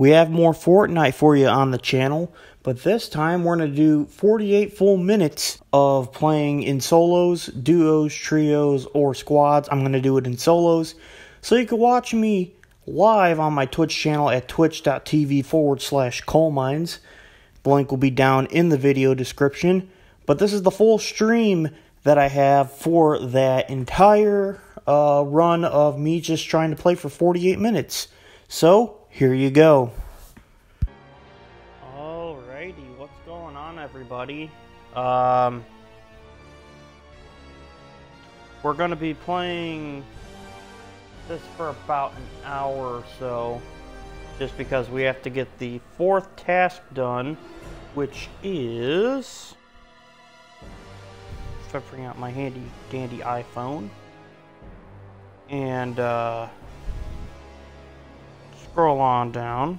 We have more Fortnite for you on the channel, but this time we're going to do 48 full minutes of playing in solos, duos, trios, or squads. I'm going to do it in solos, so you can watch me live on my Twitch channel at twitch.tv forward slash colemines. The link will be down in the video description, but this is the full stream that I have for that entire uh, run of me just trying to play for 48 minutes. So, here you go. Alrighty, what's going on, everybody? Um, we're going to be playing this for about an hour or so, just because we have to get the fourth task done, which is. If I bring out my handy dandy iPhone and uh, scroll on down.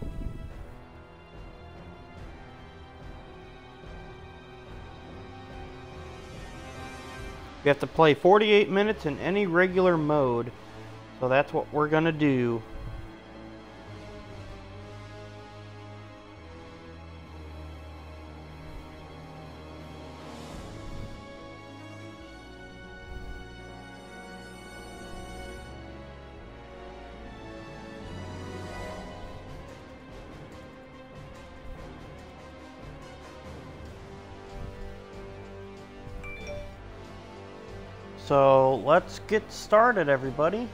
You have to play 48 minutes in any regular mode. So that's what we're going to do. So let's get started, everybody.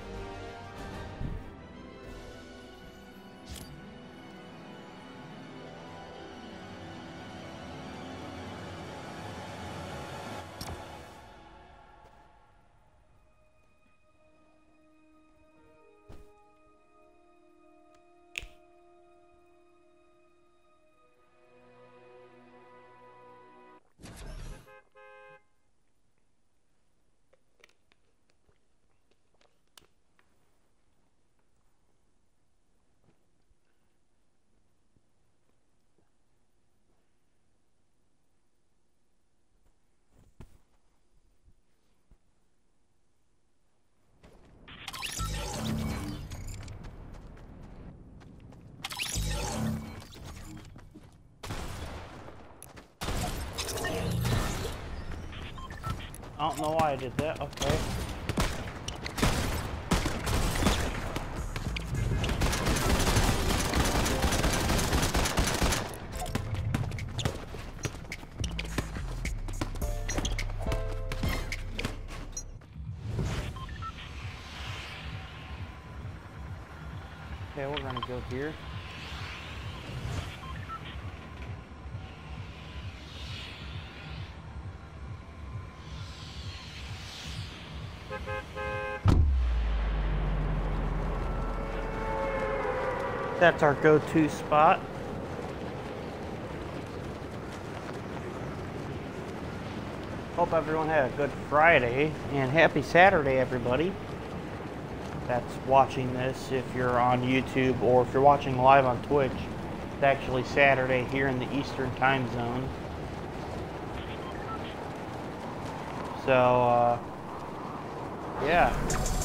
Here. That's our go-to spot. Hope everyone had a good Friday and happy Saturday, everybody. That's watching this if you're on YouTube or if you're watching live on Twitch. It's actually Saturday here in the Eastern Time Zone. So, uh, yeah.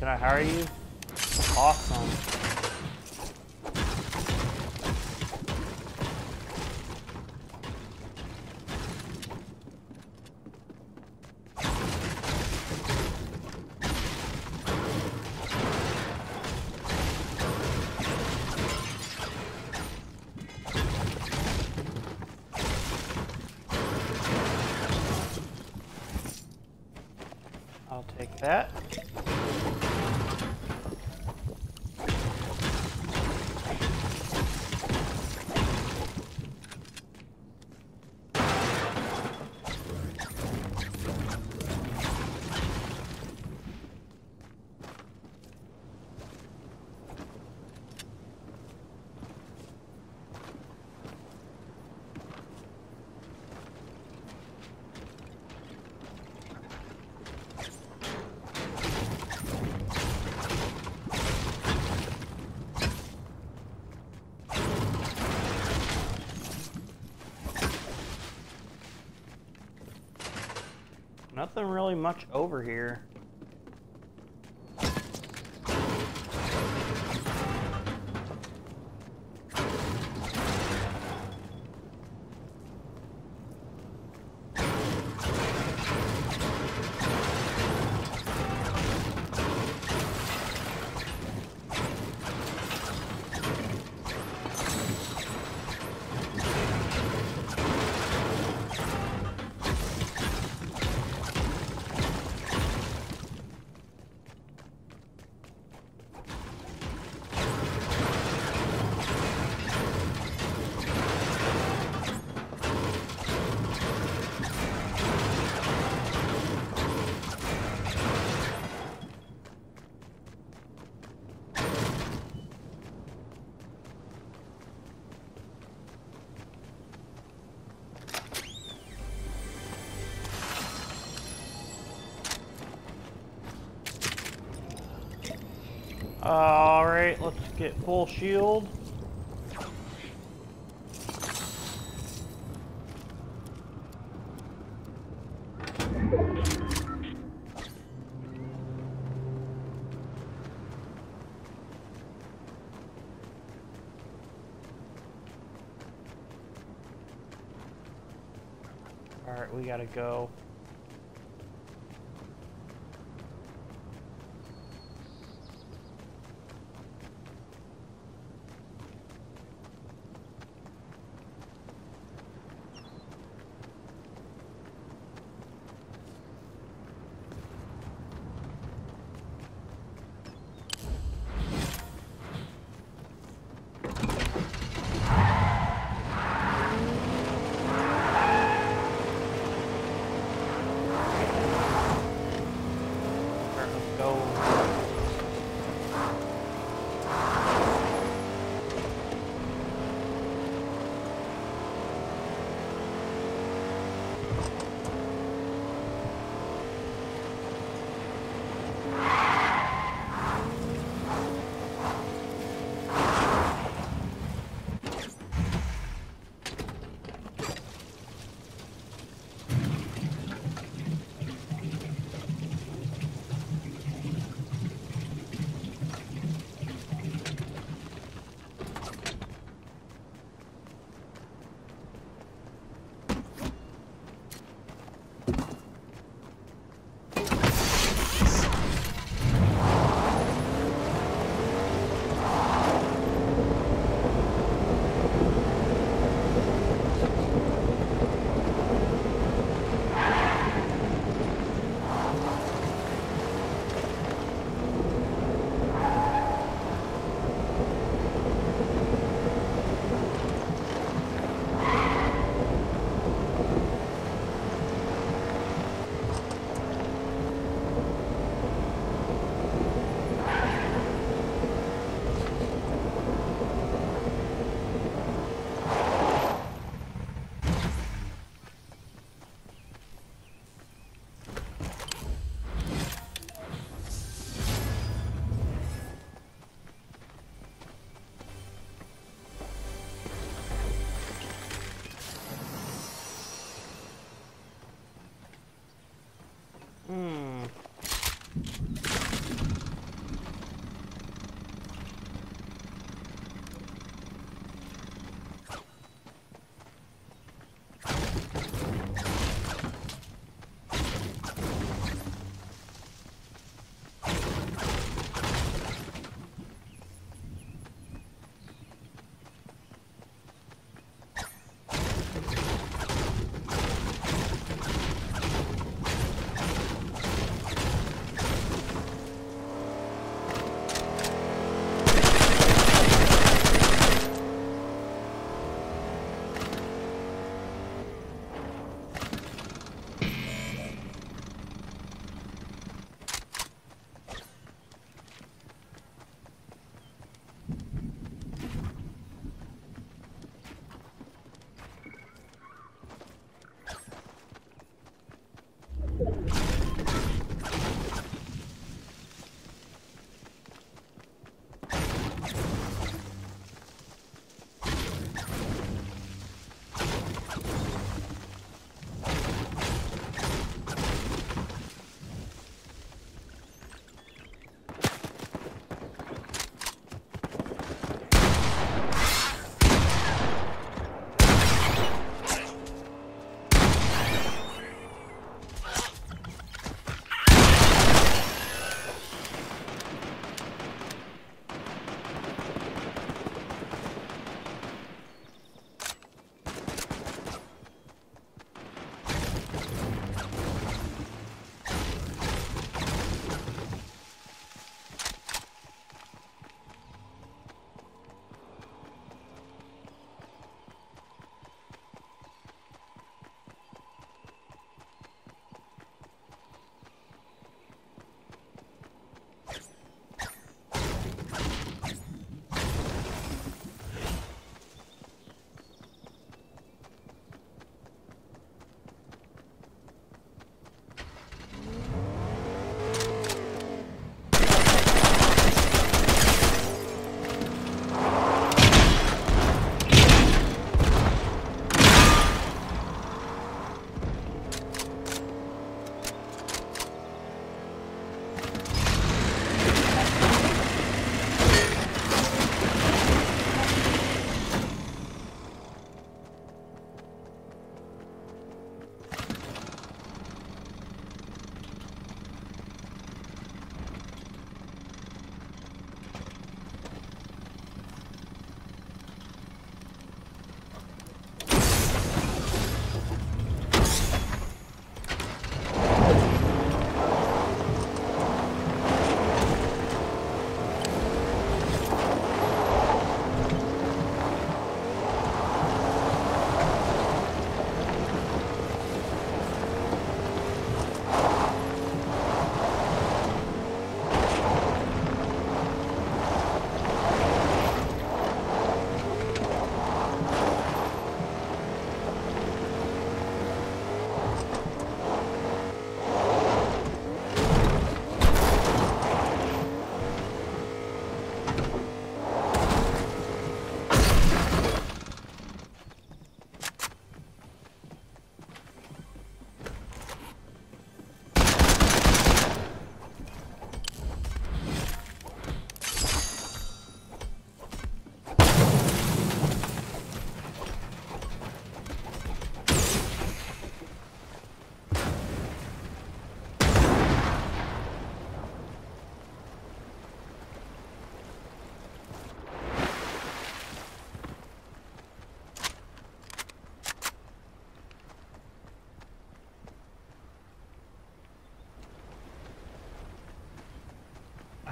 Can I hire you? Awesome. I'll take that. Nothing really much over here. Get full shield. Alright, we gotta go.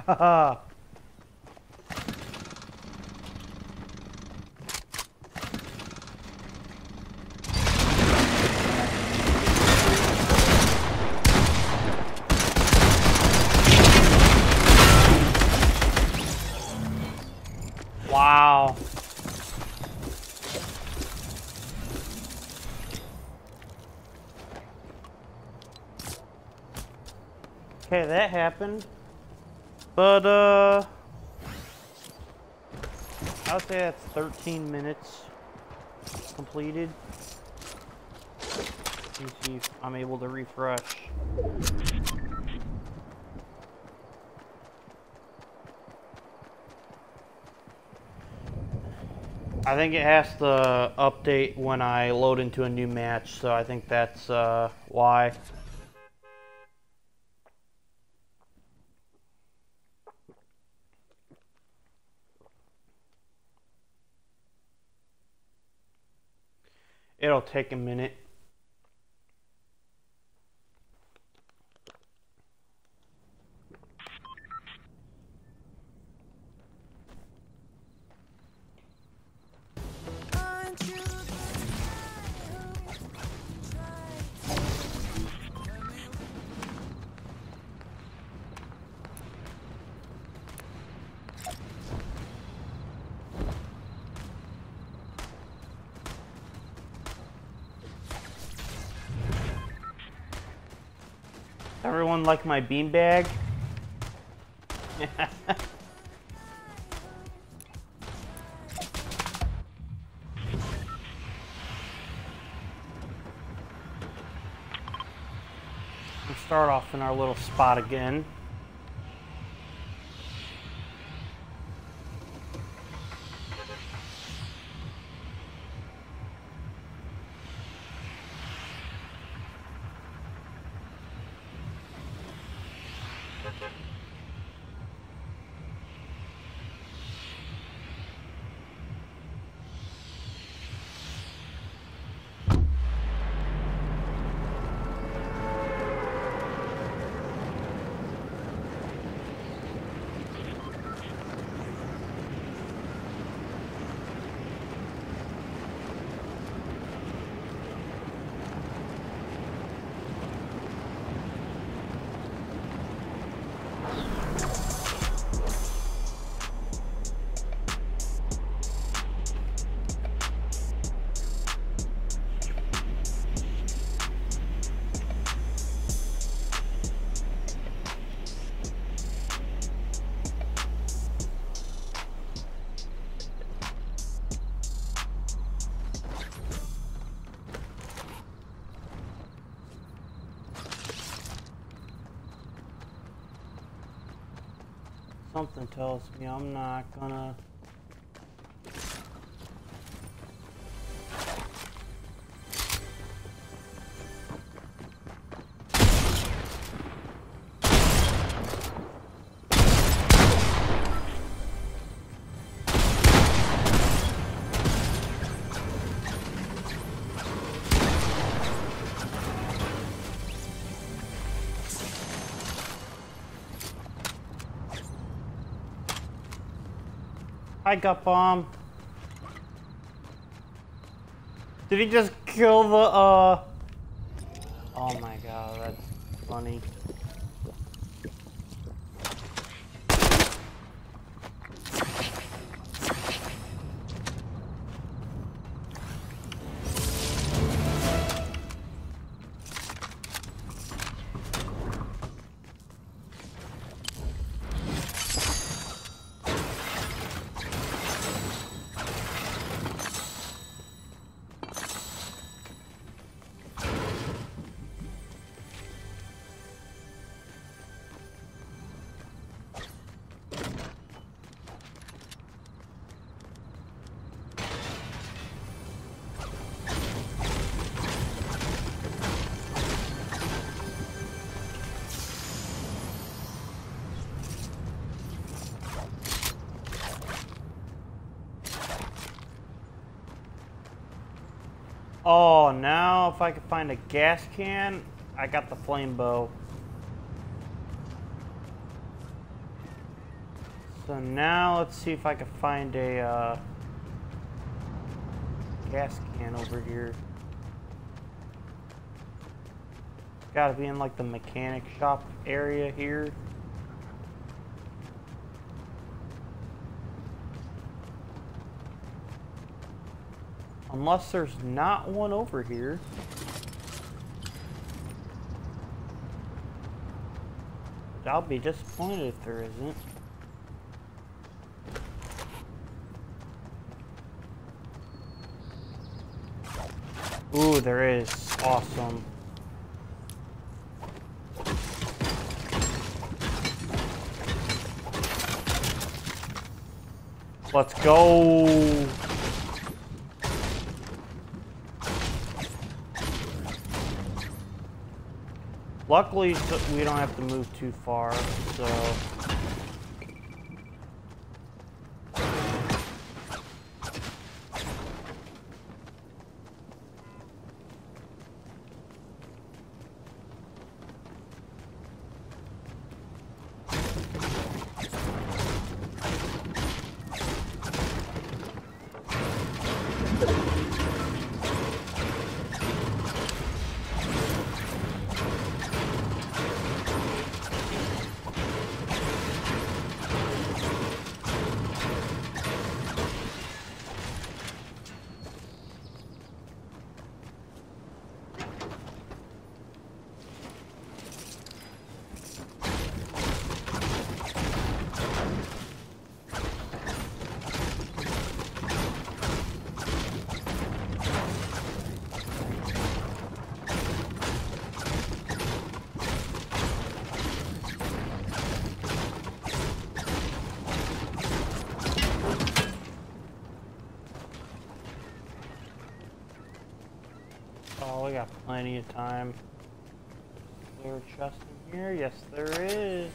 Okay, that happened. But, uh, I would say that's 13 minutes completed. Let me see if I'm able to refresh. I think it has to update when I load into a new match, so I think that's uh, why. It'll take a minute. Like my beanbag? start off in our little spot again. Tells me I'm not gonna... I got bomb. Did he just kill the, uh... Oh my god, that's funny. Oh, now if I could find a gas can, I got the flame bow. So now let's see if I can find a uh, gas can over here. Gotta be in like the mechanic shop area here. Unless there's not one over here. I'll be disappointed if there isn't. Ooh, there is. Awesome. Let's go. Luckily, we don't have to move too far, so... Oh, we got plenty of time. Is there a chest in here? Yes, there is.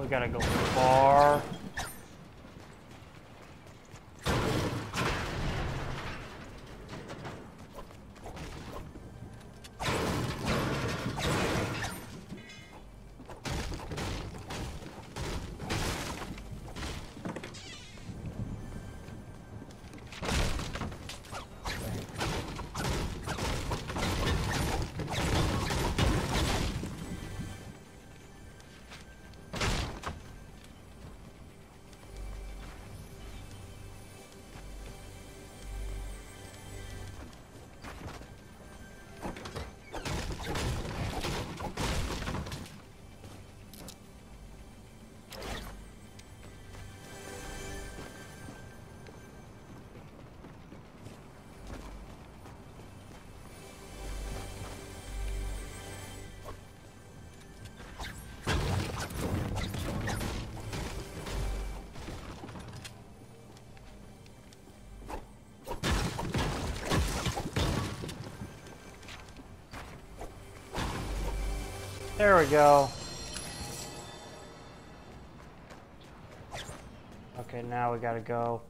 We gotta go far. There we go. Okay, now we gotta go.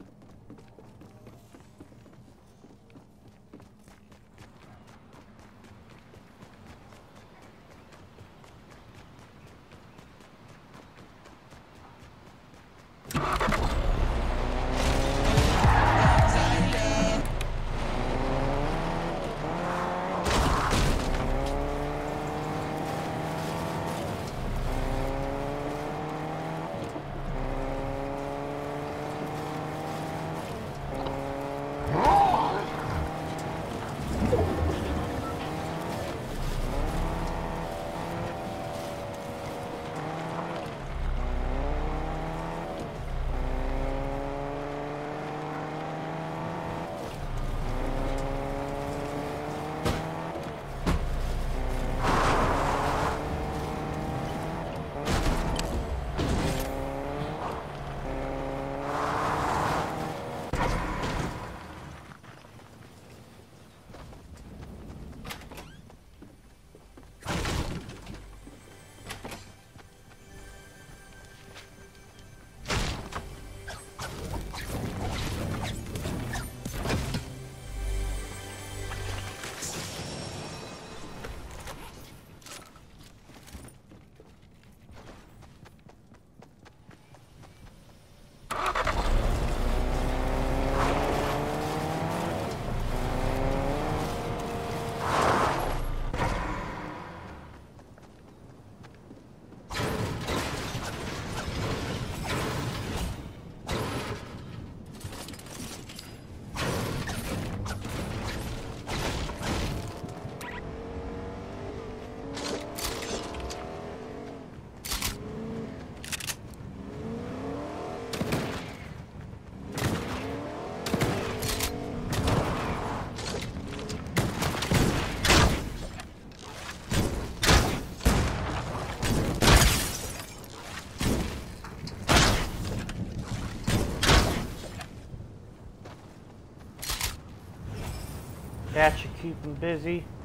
Keep them busy.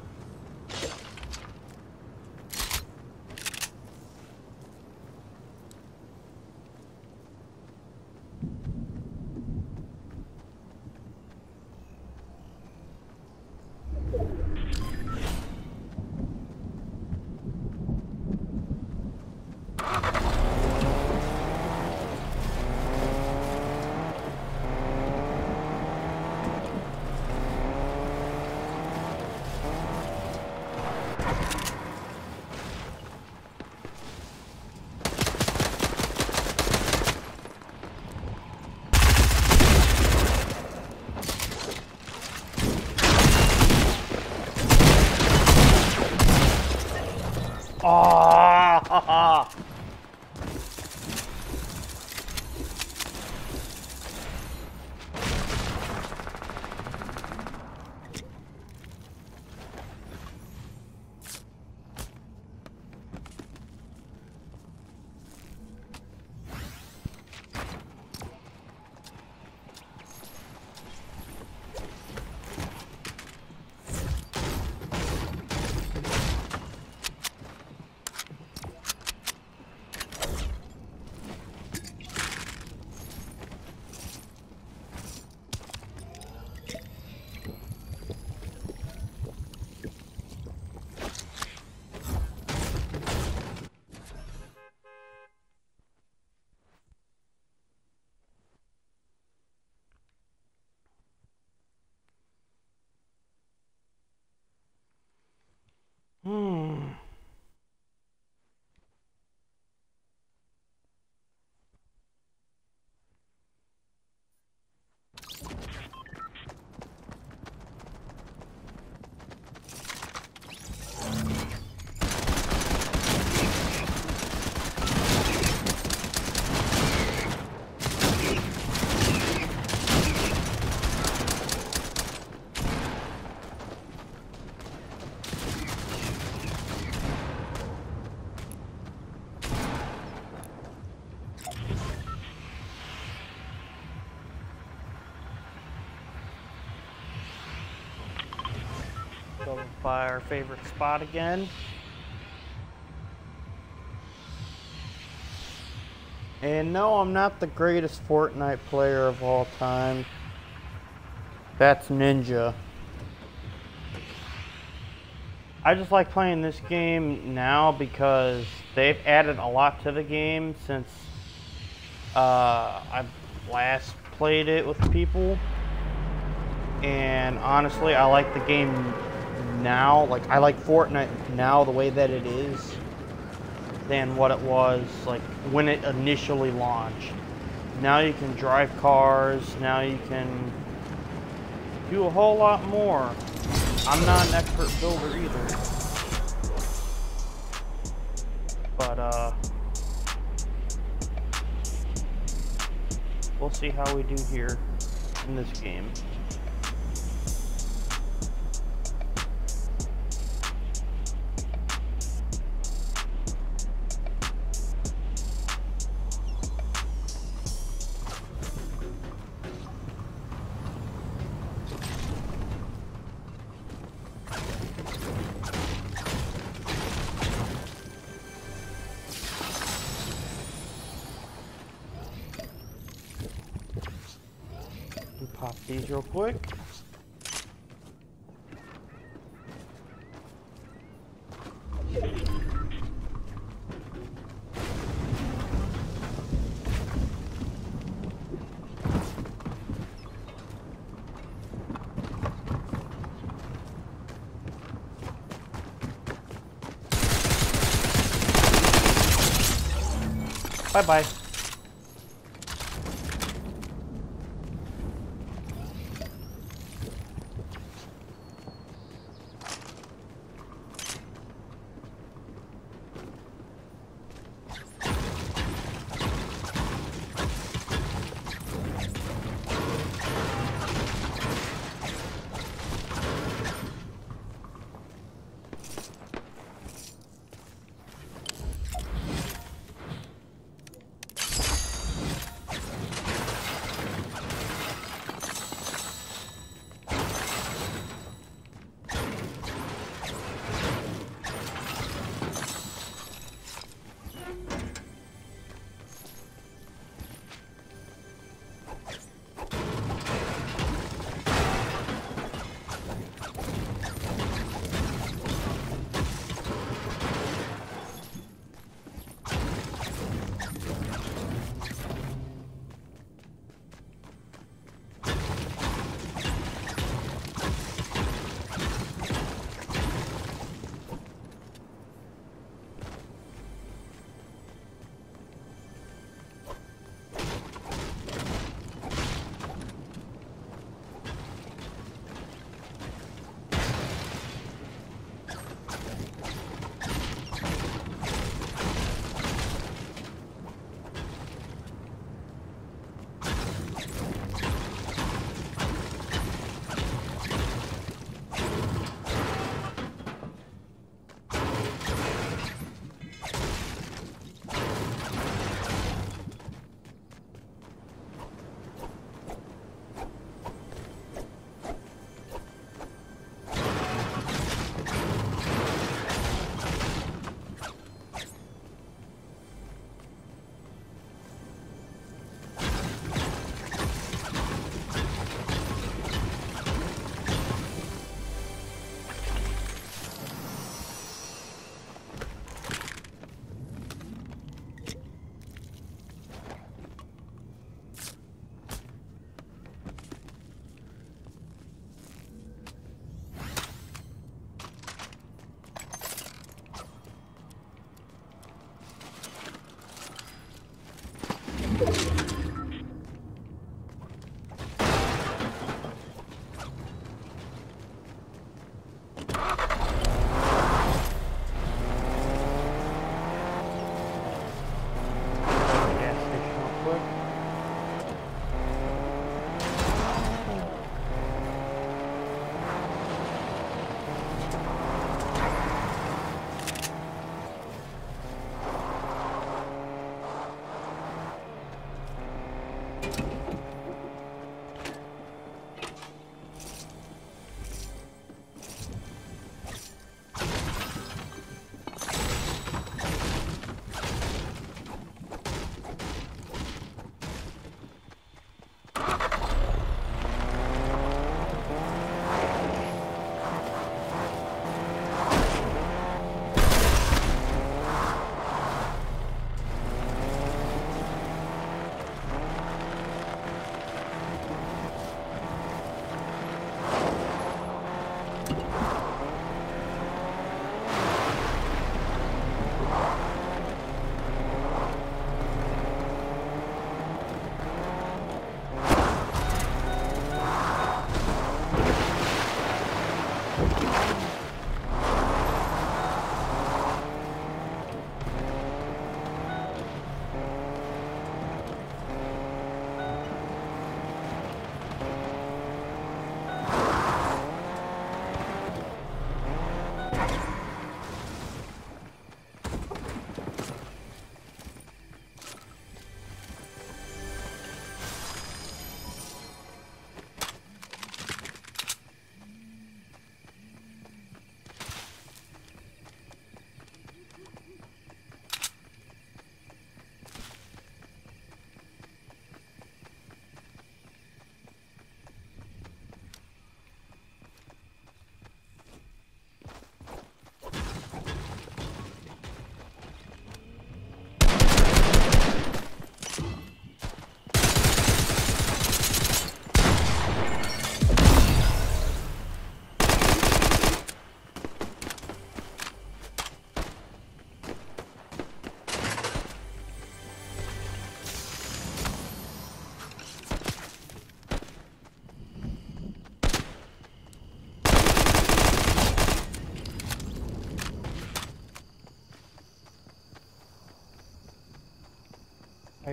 By our favorite spot again. And no, I'm not the greatest Fortnite player of all time. That's Ninja. I just like playing this game now because they've added a lot to the game since uh, I last played it with people. And honestly, I like the game now. Like, I like Fortnite now the way that it is than what it was like when it initially launched. Now you can drive cars, now you can do a whole lot more. I'm not an expert builder either. But, uh, we'll see how we do here in this game. Bye-bye. I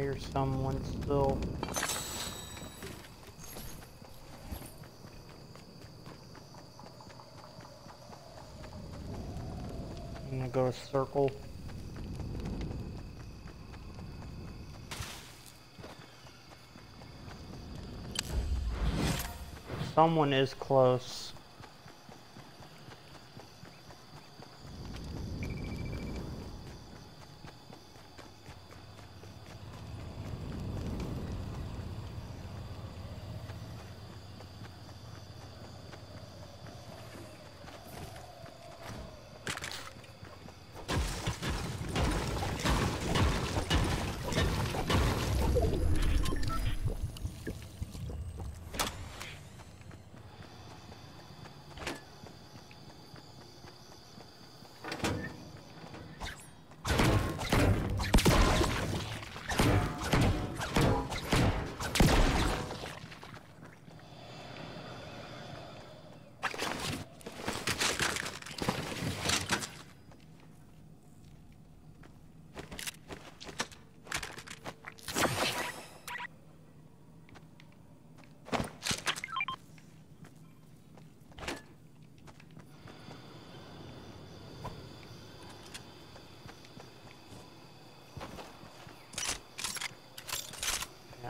hear someone still. I'm gonna go circle. Someone is close.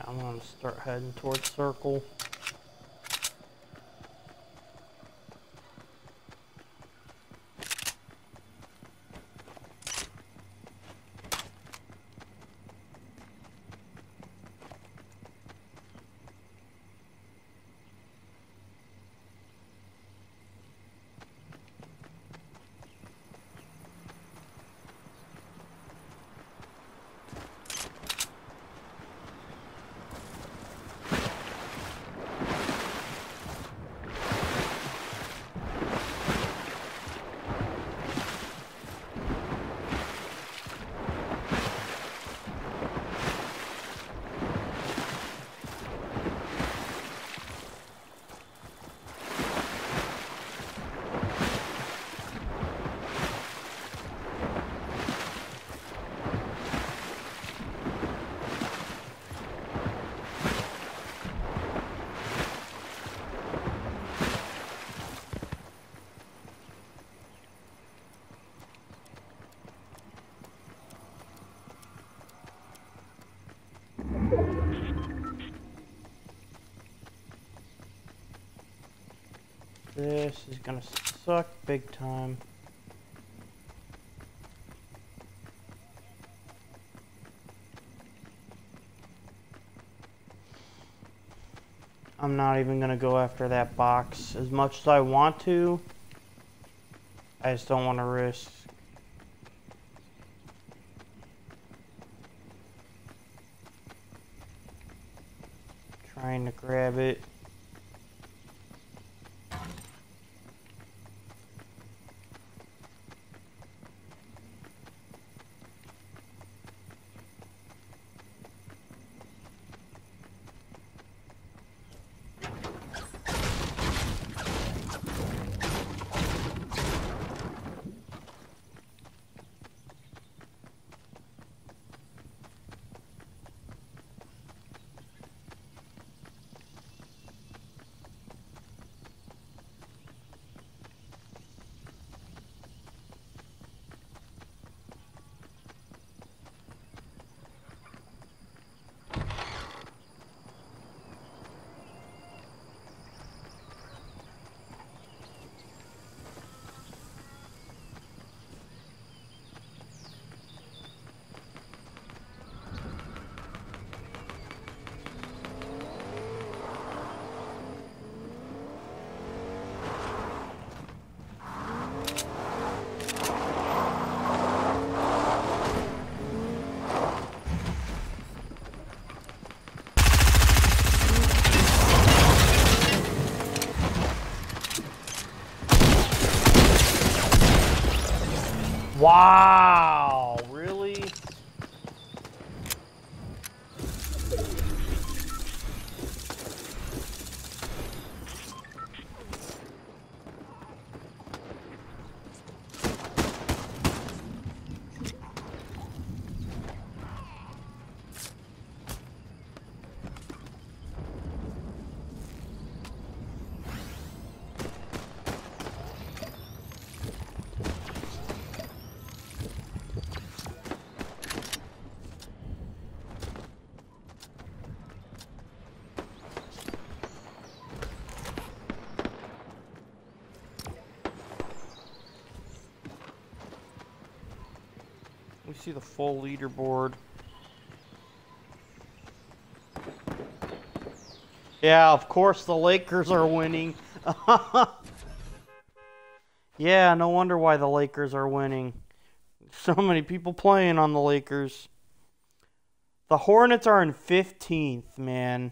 I'm gonna start heading towards circle. This is gonna suck big time. I'm not even gonna go after that box as much as I want to. I just don't want to risk. See the full leaderboard. Yeah, of course the Lakers are winning. yeah, no wonder why the Lakers are winning. So many people playing on the Lakers. The Hornets are in 15th, man.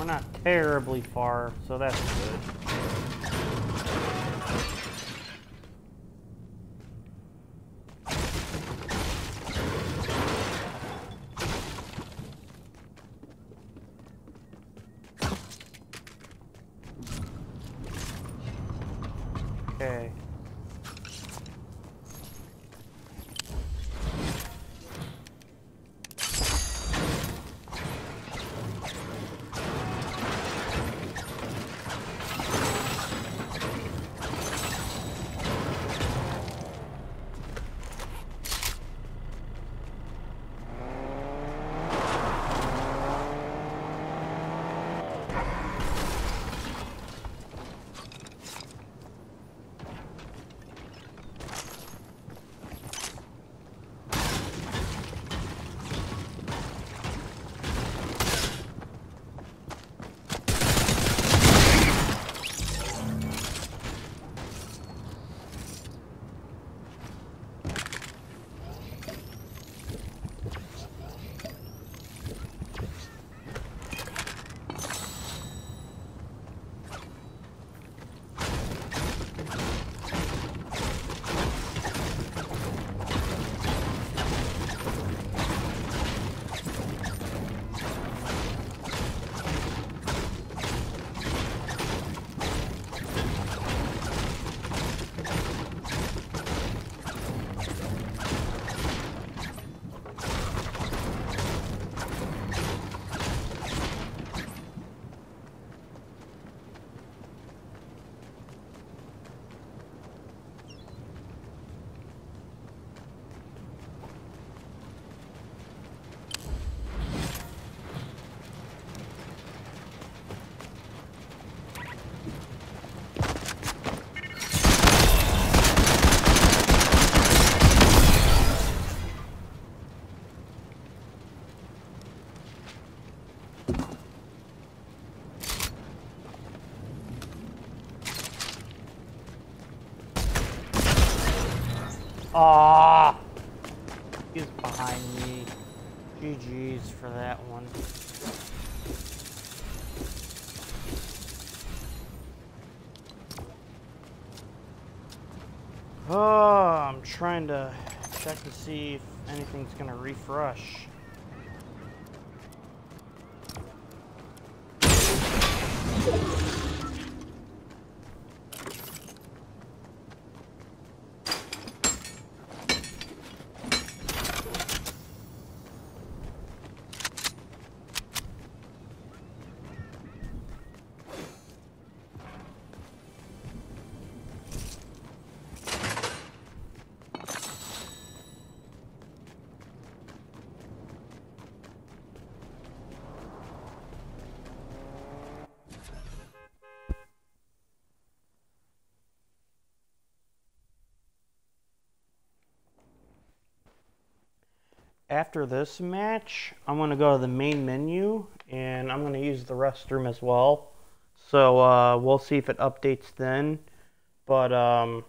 We're not terribly far, so that's good. GG's for that one. Oh, I'm trying to check to see if anything's gonna refresh. After this match, I'm going to go to the main menu and I'm going to use the restroom as well. So uh, we'll see if it updates then. But um,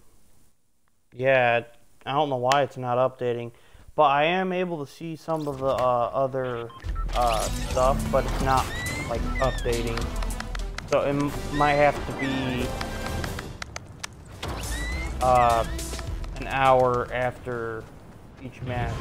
yeah, I don't know why it's not updating. But I am able to see some of the uh, other uh, stuff, but it's not like updating. So it might have to be uh, an hour after each match.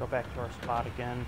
Go back to our spot again.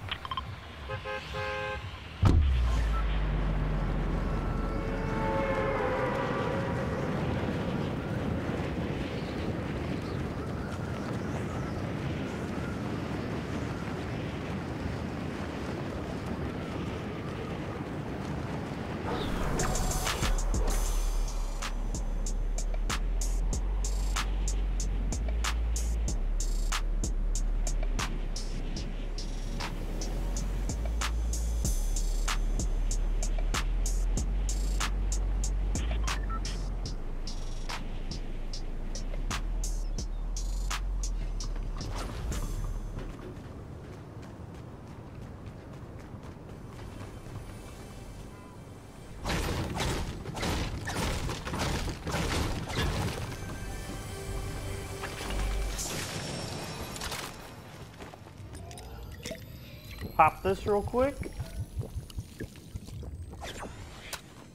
Pop this real quick.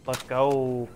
Let's go.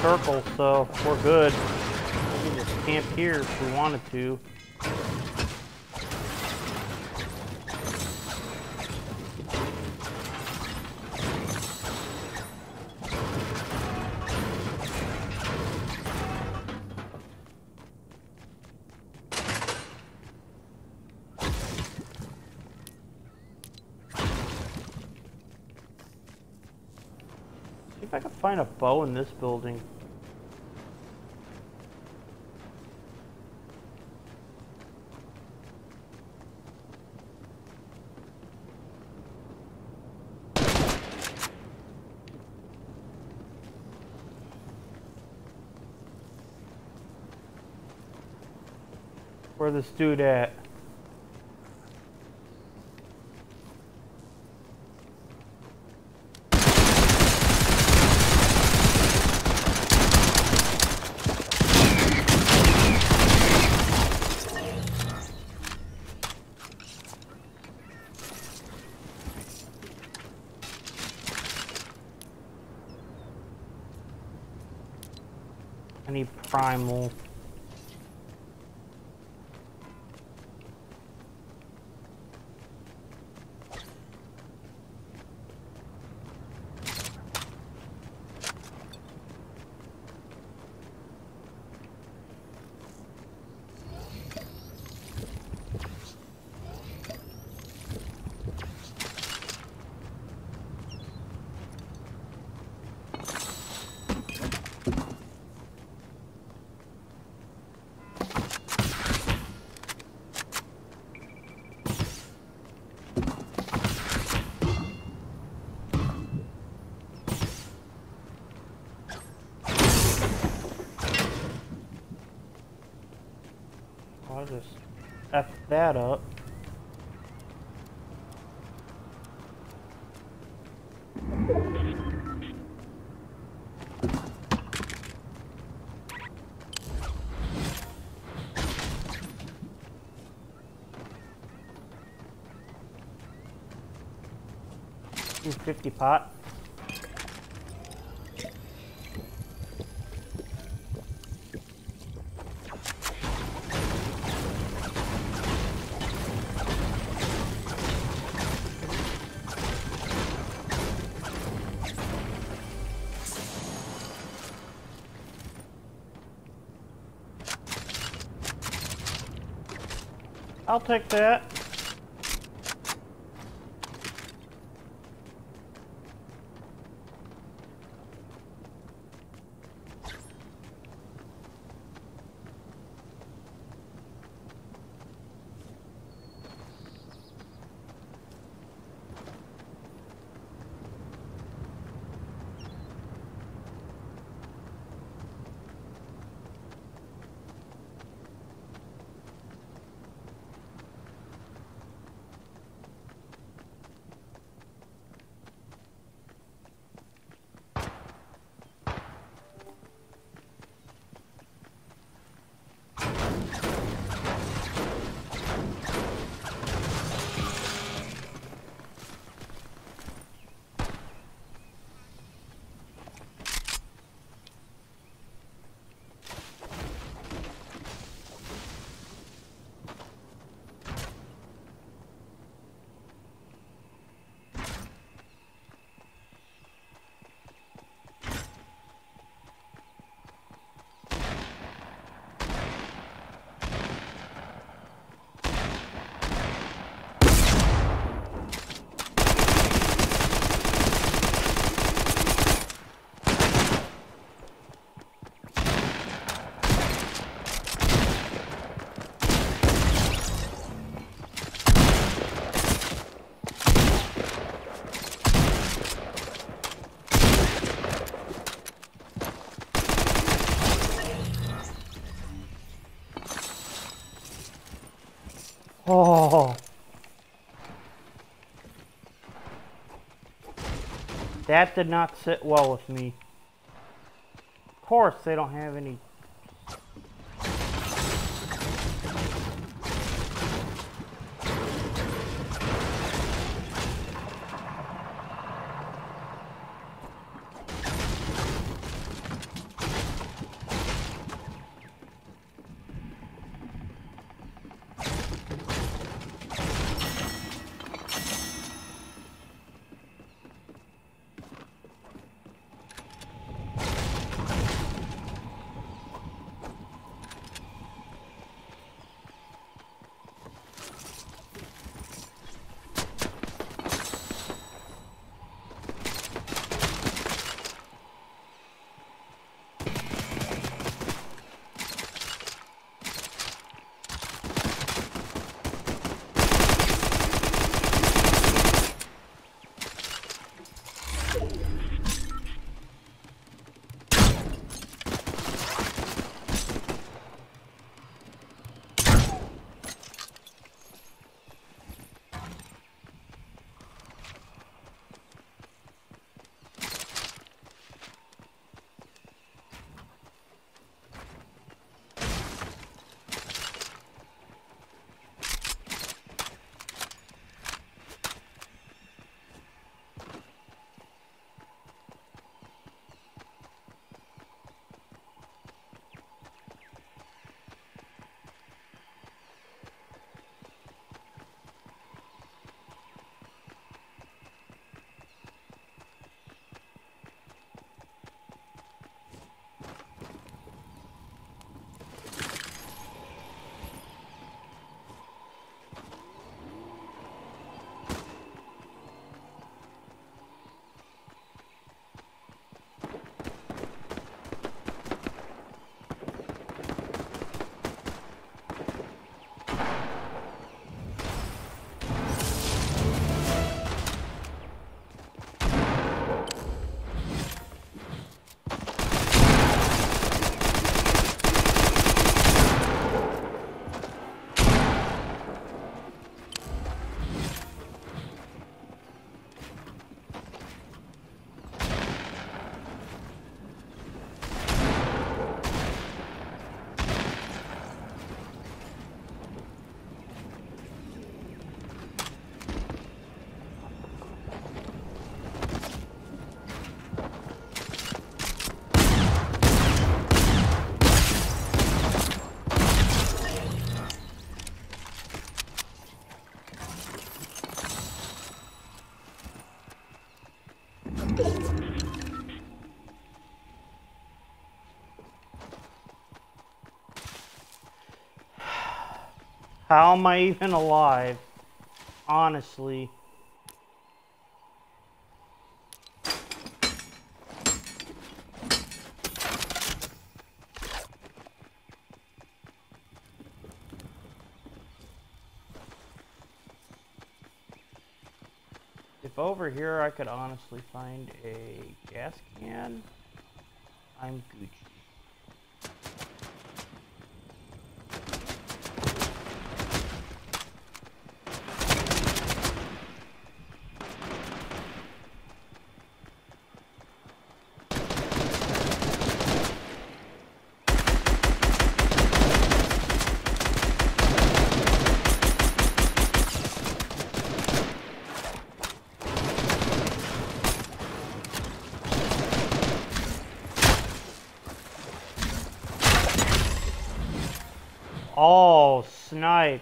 Circle, so we're good. We can just camp here if we wanted to. Bow in this building. Where this dude at? I need primal. I'll just F that up. Two fifty pot. I'll take that. That did not sit well with me. Of course, they don't have any How am I even alive? Honestly. If over here I could honestly find a gas can, I'm Gucci. Oh, snipe.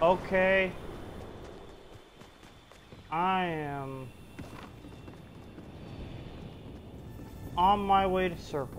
Okay. I am on my way to circle.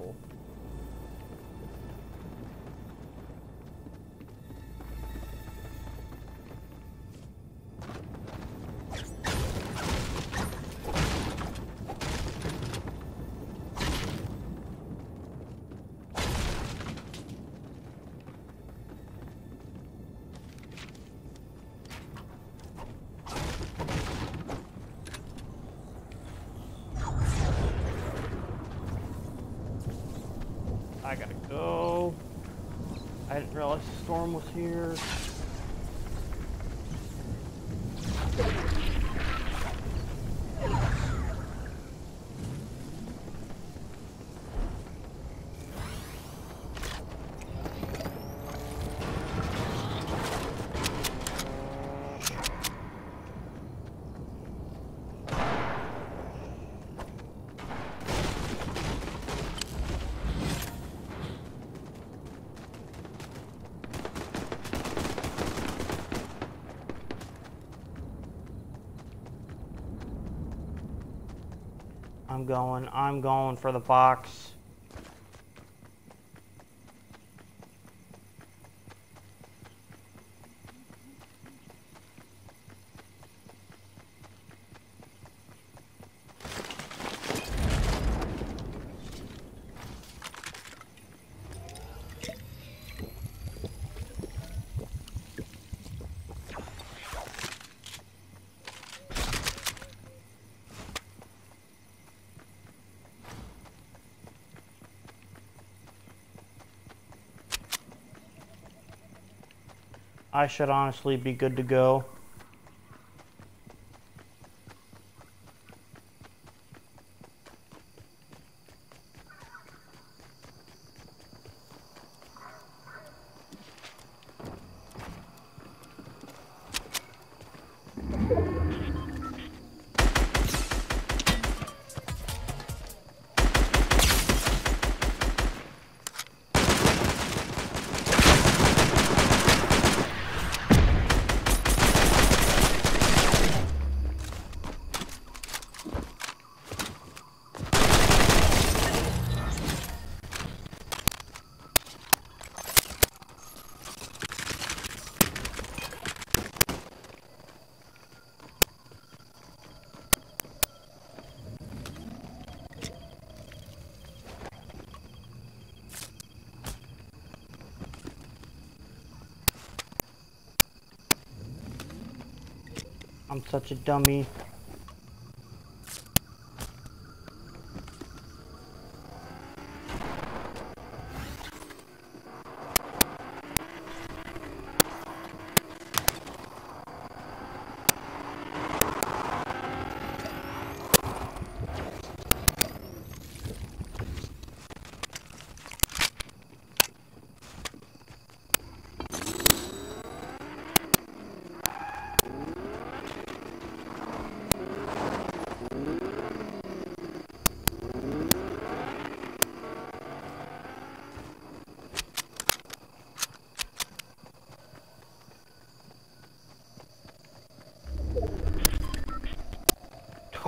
Didn't realize the storm was here. Going. I'm going for the box. I should honestly be good to go. I'm such a dummy.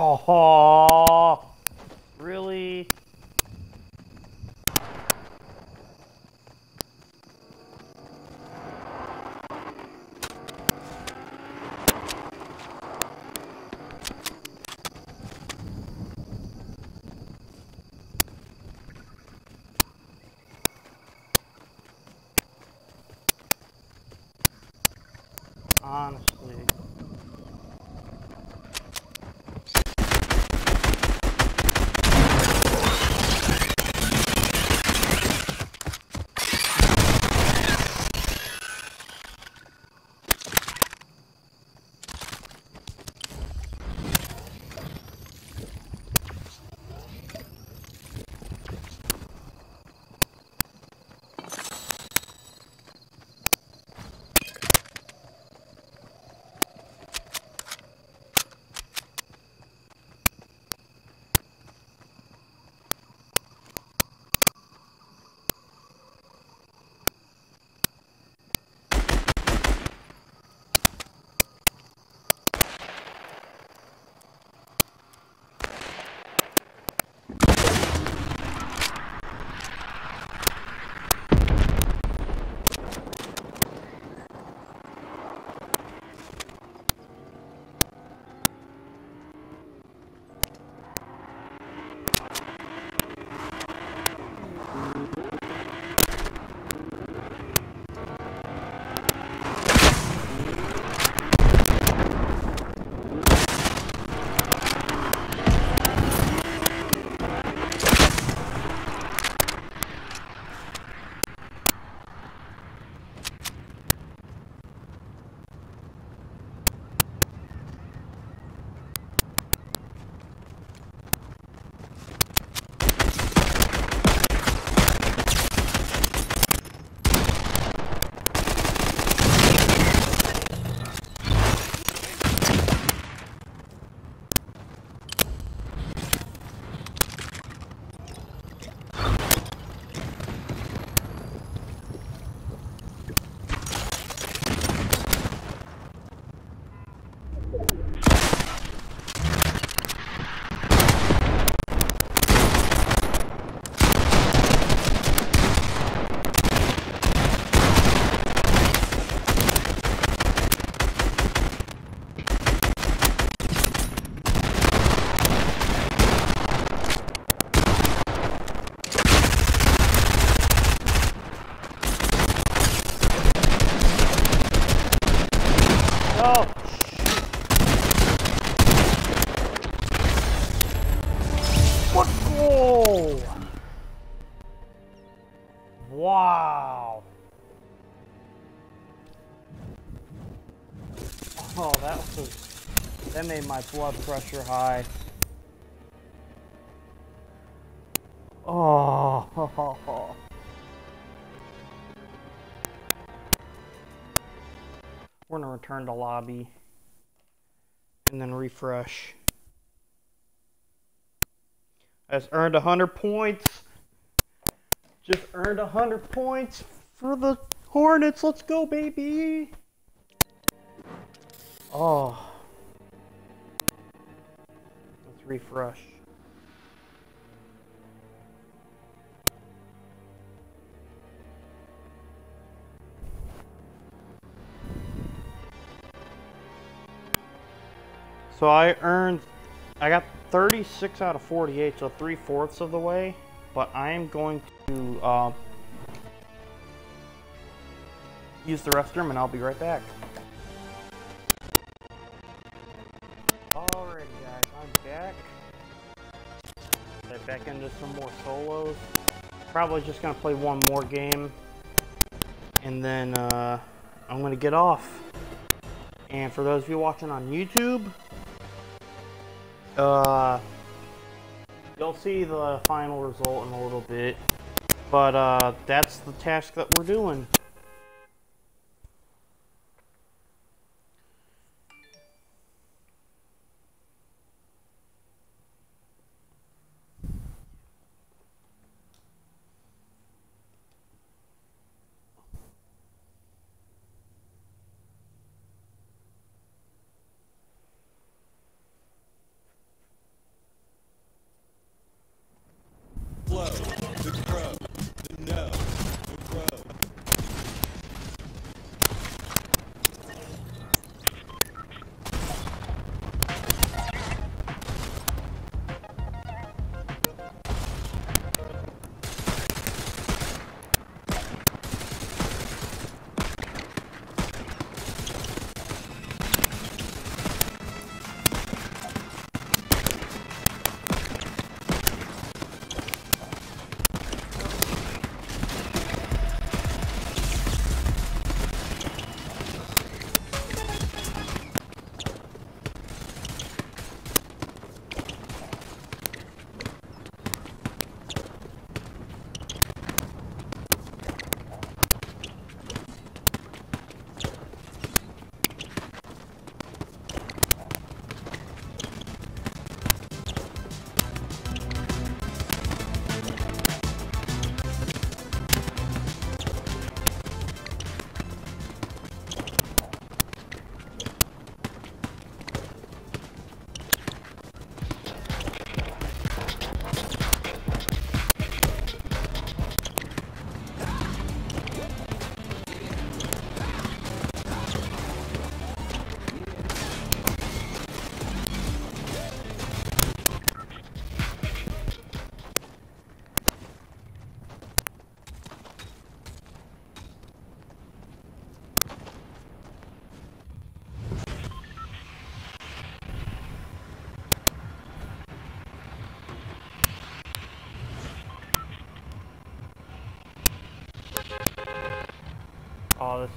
Oh, really? Blood pressure high. Oh. We're gonna return to lobby and then refresh. Just earned 100 points. Just earned 100 points for the Hornets. Let's go, baby. Oh. Let's refresh. So I earned, I got 36 out of 48, so three fourths of the way. But I am going to uh, use the restroom and I'll be right back. Get back into some more solos. Probably just gonna play one more game. And then uh, I'm gonna get off. And for those of you watching on YouTube, uh, you'll see the final result in a little bit. But uh, that's the task that we're doing.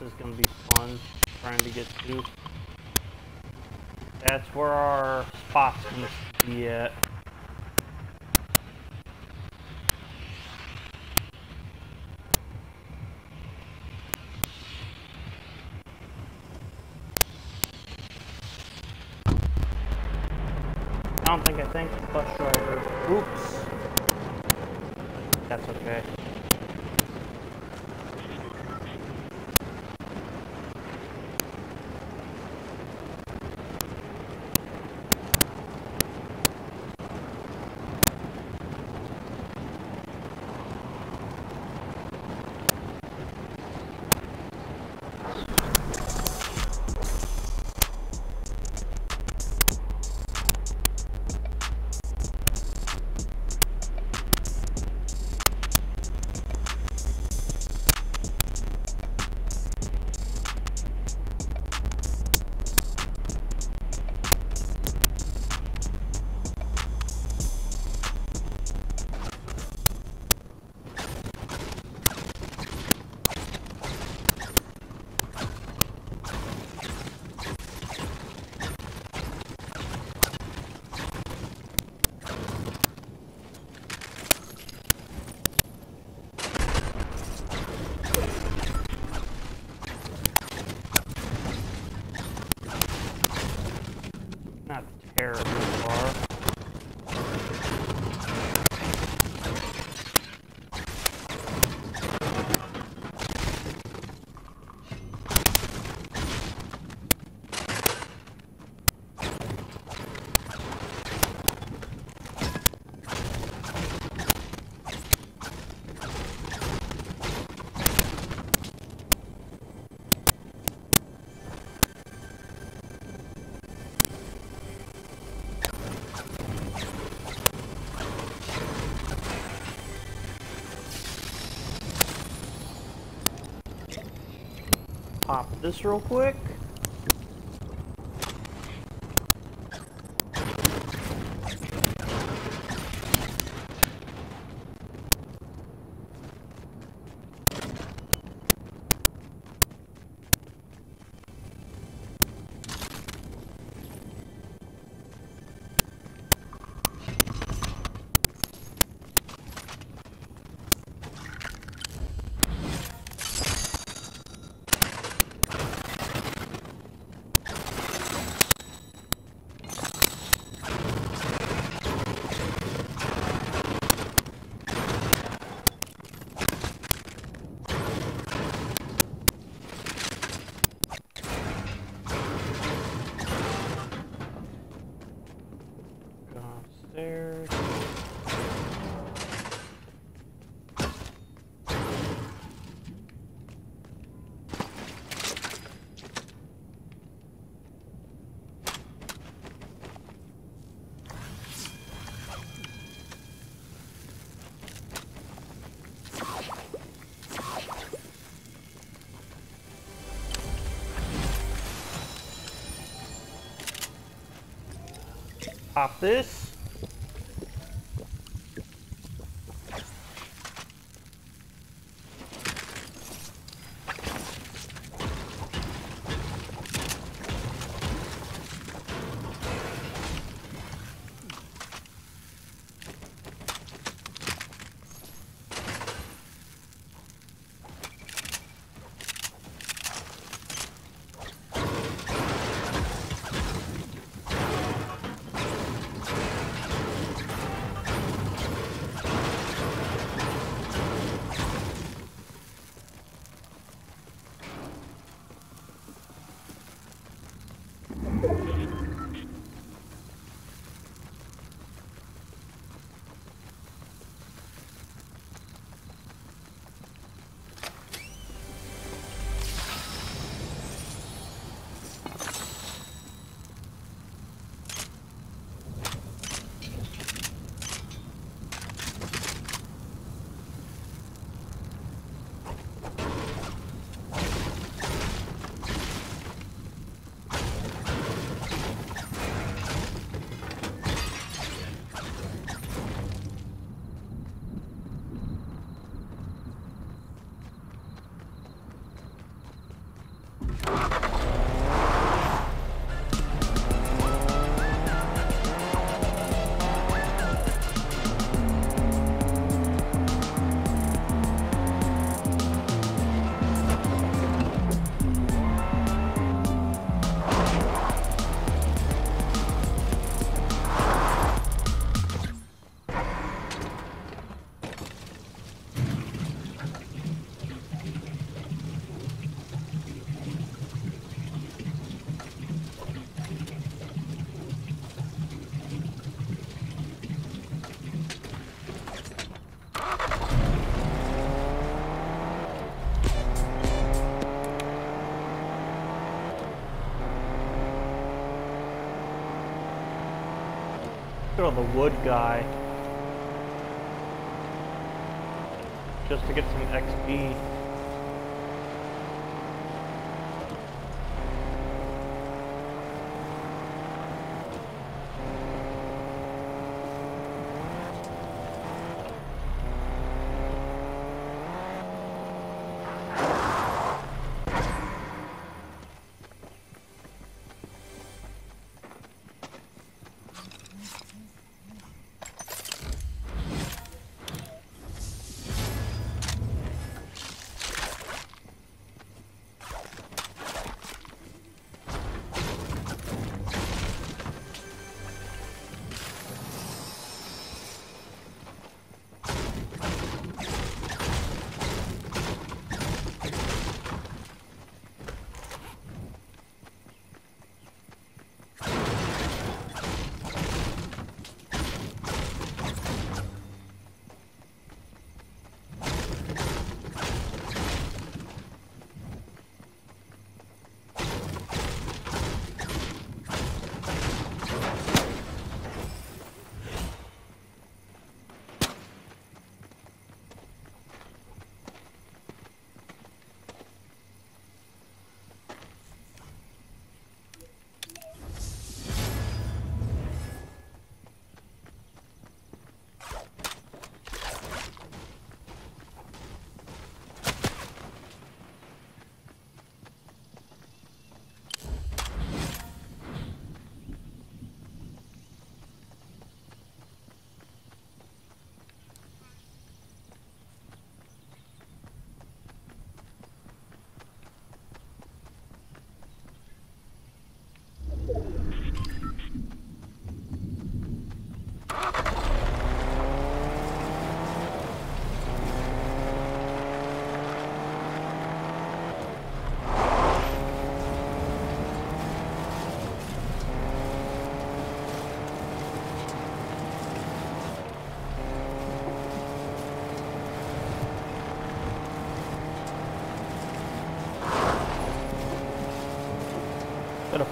Is gonna be fun trying to get to. That's where our spot's gonna be at. I don't think I think bus driver. Oops. That's okay. This real quick. Pop this. To the wood guy. Just to get some XP.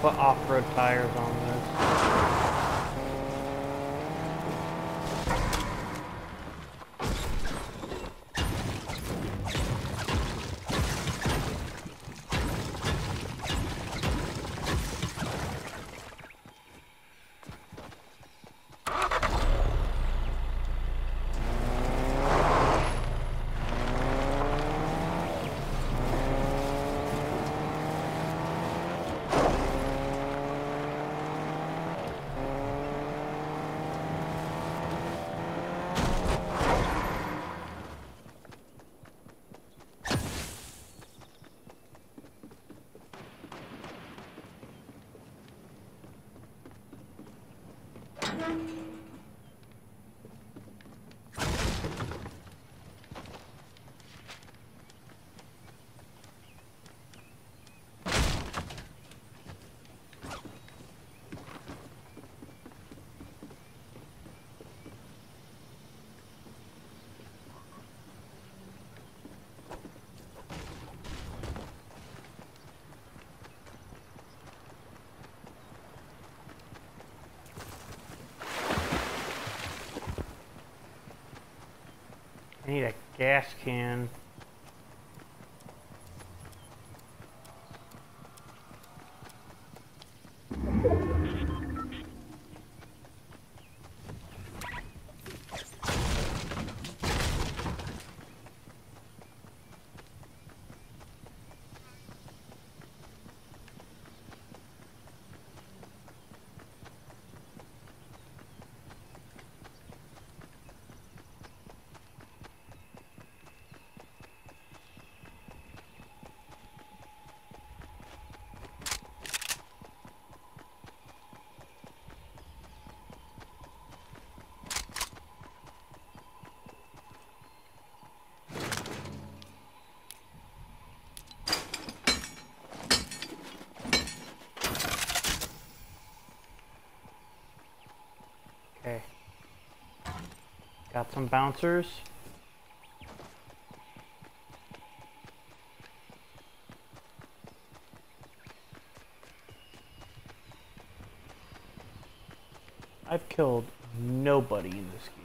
Put off-road tires on this. I need a gas can. Okay. Got some bouncers. I've killed nobody in this game.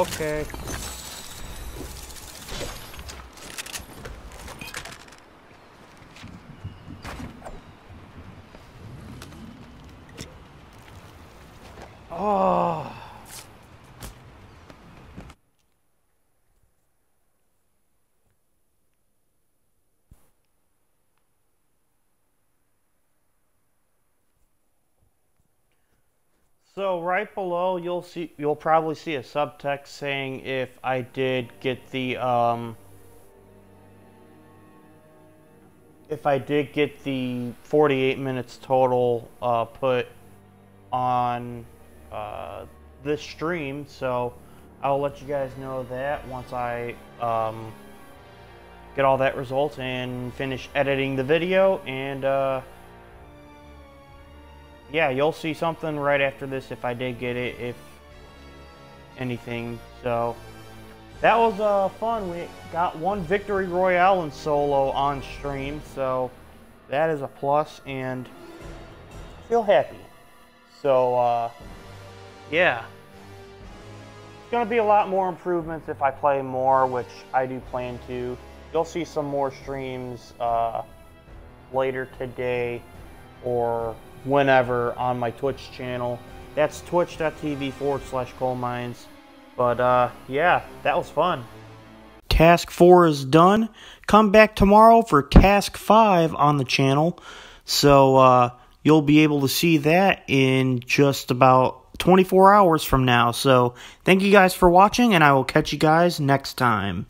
Okay. Oh. So right below, you'll see, you'll probably see a subtext saying if I did get the, um, if I did get the 48 minutes total uh, put on uh, this stream. So I'll let you guys know that once I um, get all that results and finish editing the video and. Uh, yeah, you'll see something right after this if I did get it, if anything. So that was uh, fun. We got one victory royale in solo on stream, so that is a plus, and I feel happy. So uh, yeah, it's gonna be a lot more improvements if I play more, which I do plan to. You'll see some more streams uh, later today or whenever on my Twitch channel. That's twitch.tv forward slash colemines. But uh, yeah, that was fun. Task 4 is done. Come back tomorrow for Task 5 on the channel. So uh, you'll be able to see that in just about 24 hours from now. So thank you guys for watching, and I will catch you guys next time.